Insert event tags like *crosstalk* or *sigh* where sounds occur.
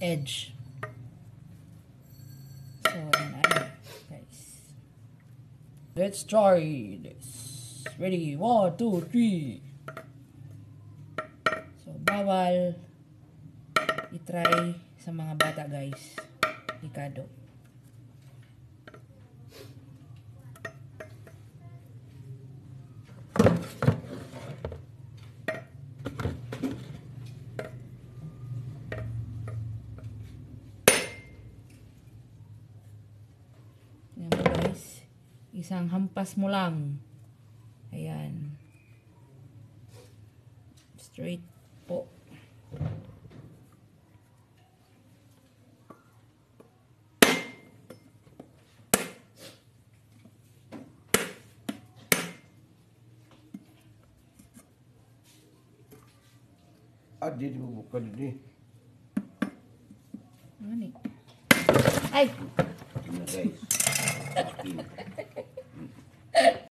edge. So, guys. Let's try this. Ready? One, two, three. So, bawal i-try sa mga bata, guys. Delikado. Isang hampas mo lang. Ayan. Straight po. Ah, di dibubuka din eh. Ano? Ay! Tingnan guys. *laughs*